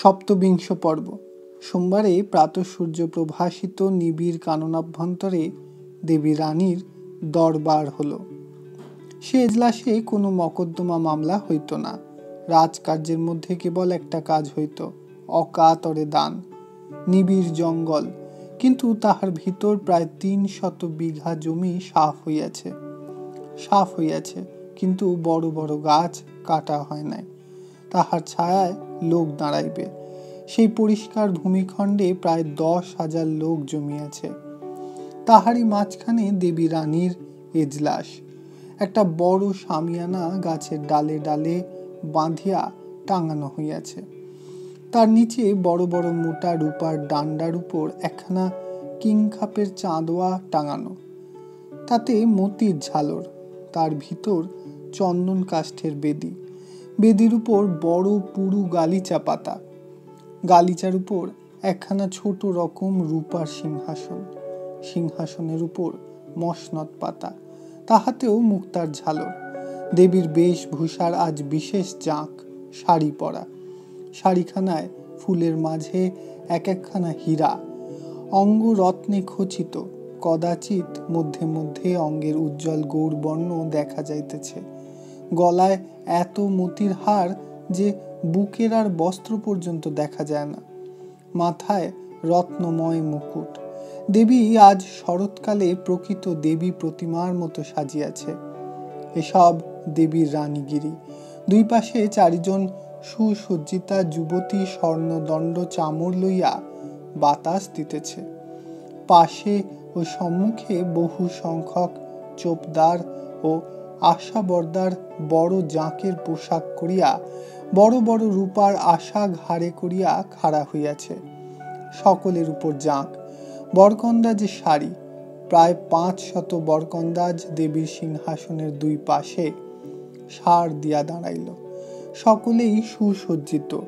সপ্তবিংশ পর্ব। সোমবারে প্রাতঃসূর্য প্রভাসিত নিবিড় কাননাভ্যন্তরে দেবী রানীর দরবার হলো। সে এজলাসে কোনো মকদ্দমা মামলা হইত না। রাজকার্যের মধ্যে কেবল একটা কাজ হইত, অকাতরে দান, নিবিড় জঙ্গল। কিন্তু তাহার ভিতর প্রায় তিন শত বিঘা জমি সাফ হইয়াছে। সাফ হইয়াছে, কিন্তু বড় বড় গাছ কাটা হয় নাই। তাহার ছায়ায় লোক দাঁড়াইবে। সেই পরিষ্কার ভূমিখণ্ডে প্রায় দশ হাজার লোক জমিয়াছে। তাহারই মাঝখানে দেবী রানীর এজলাস। একটা বড় সামিয়ানা গাছের ডালে ডালে বাঁধিয়া টাঙানো হইয়াছে। তার নিচে বড় বড় মোটা রূপার ডান্ডার উপর একখানা কিংখাপের চাঁদোয়া টাঙানো। তাতে মতির ঝালর, তার ভিতর চন্দন কাষ্ঠের বেদি। বেদির উপর বড় পুরু গালিচা পাতা। গালিচার উপর একখানা ছোট রকম রূপার সিংহাসন। সিংহাসনের উপর মসনদ পাতা। তাহাতেও মুক্তার ঝালর। দেবীর বেশভূষার আজ বিশেষ জাঁক শাড়ি পরা। শাড়িখানায় ফুলের মাঝে এক একখানা হীরা। অঙ্গ রত্নে খচিত। কদাচিৎ মধ্যে মধ্যে অঙ্গের উজ্জ্বল গৌরবর্ণ দেখা যাইতেছে। গলায় এত মতির হার যে বুকের আর বস্ত্র পর্যন্ত দেখা যায় না। মাথায় রত্নময় মুকুট। দেবী আজ শরৎকালে প্রকৃত দেবী প্রতিমার মতো সাজিয়াছে। এসব দেবীর রানীগিরি। দুই পাশে চারিজন সুসজ্জিতা যুবতী স্বর্ণদণ্ড চামর লইয়া বাতাস দিতেছে। পাশে ও সম্মুখে বহু সংখ্যক চোপদার ও আশাবর্দার বড় জাঁকের পোশাক করিয়া বড় বড় রূপার আশা ঘাড়ে করিয়া খাড়া হইয়াছে। সকলের উপর জাঁক। বরকন্দাজে শাড়ি, প্রায় পাঁচ শত বরকন্দাজ দেবীর সিংহাসনের দুই পাশে সার দিয়া দাঁড়াইল। সকলেই সুসজ্জিত।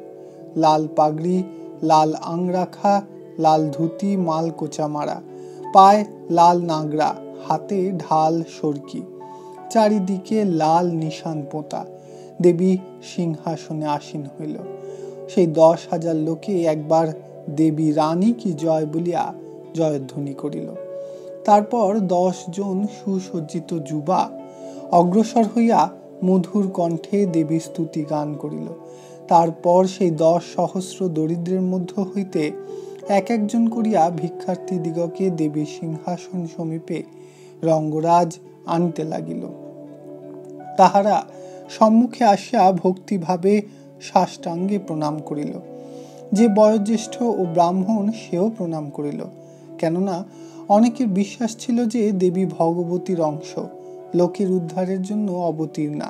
লাল পাগড়ি, লাল আংরাখা, লাল ধুতি, মাল কোচা মারা, পায়ে লাল নাগরা, হাতে ঢাল সরকি। চারিদিকে লাল নিশান পোতা। দেবী সিংহাসনে আসীন হইল। সেই দশ হাজার লোকে একবার দেবী রানী কি জয় বলিয়া জয়ধ্বনি করিল। তারপর দশ জন সুসজ্জিত যুবা অগ্রসর হইয়া মধুর কণ্ঠে দেবী স্তুতি গান করিল। তারপর সেই দশ সহস্র দরিদ্রের মধ্য হইতে এক একজন করিয়া ভিক্ষার্থী দিগকে দেবী সিংহাসন সমীপে রঙ্গরাজ আনিতে লাগিল। তাহারা সম্মুখে আসিয়া ভক্তিভাবে সাষ্টাঙ্গে প্রণাম করিল। যে বয়োজ্যেষ্ঠ ও ব্রাহ্মণ সেও প্রণাম করিল। কেননা অনেকের বিশ্বাস ছিল যে দেবী ভগবতীর অংশ, লোকের উদ্ধারের জন্য অবতীর্ণা।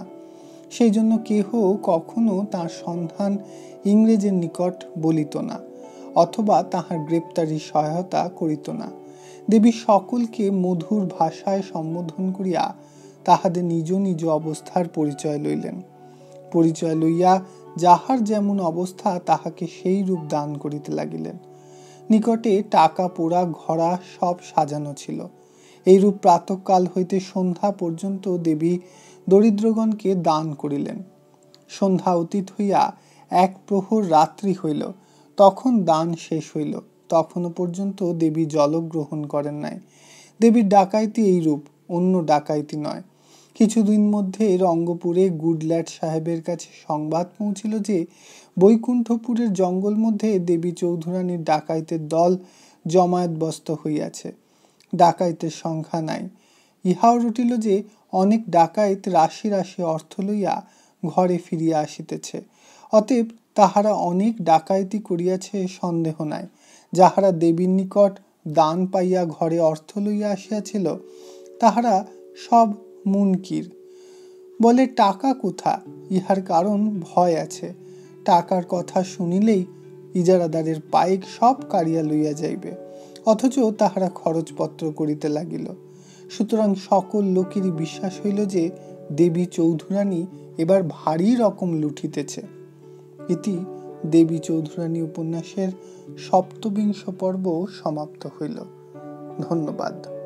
সেই জন্য কেহ কখনো তার সন্ধান ইংরেজের নিকট বলিত না, অথবা তাহার গ্রেপ্তারির সহায়তা করিত না। দেবী সকলকে মধুর ভাষায় সম্বোধন করিয়া তাহাদের নিজ নিজ অবস্থার পরিচয় লইলেন। পরিচয় লইয়া যাহার যেমন অবস্থা, তাহাকে সেই রূপ দান করিতে লাগিলেন। নিকটে টাকা, পোড়া, ঘড়া সব সাজানো ছিল। এইরূপ প্রাতকাল হইতে সন্ধ্যা পর্যন্ত দেবী দরিদ্রগণকে দান করিলেন। সন্ধ্যা অতীত হইয়া এক প্রহর রাত্রি হইল, তখন দান শেষ হইল। তখনও পর্যন্ত দেবী জলগ্রহণ করেন নাই। দেবীর ডাকাইতি এইরূপ, অন্য ডাকাইতি নয়। কিছুদিন মধ্যে রঙ্গপুরে গুডল্যাট সাহেবের কাছে সংবাদ পৌঁছিল যে বৈকুণ্ঠপুরের জঙ্গল মধ্যে দেবী চৌধুরানীর ডাকাইতের দল জমায়েতবস্ত হইয়াছে। ডাকাইতের সংখ্যা নাই। ইহাও রটিল যে অনেক ডাকাইত রাশি রাশি অর্থ লইয়া ঘরে ফিরিয়া আসিতেছে। অতএব তাহারা অনেক ডাকাইতি করিয়াছে সন্দেহ নাই। যাহারা দেবীর নিকট দান পাইয়া ঘরে অর্থ লইয়া আসিয়াছিল, তাহারা সব মুনকির। বলে, টাকা কোথা? ইহার কারণ ভয় আছে। টাকার কথা শুনিলেই ইজারাদারের পাইক সব কাড়িয়া লইয়া যাইবে। অথচ তাহারা খরচপত্র করিতে লাগিল। সুতরাং সকল লোকেরই বিশ্বাস হইল যে, দেবী চৌধুরানী এবার ভারী রকম লুঠিতেছে ইতি দেবী চৌধুরানী উপন্যাসের সপ্তবিংশ পর্ব সমাপ্ত হইল। ধন্যবাদ।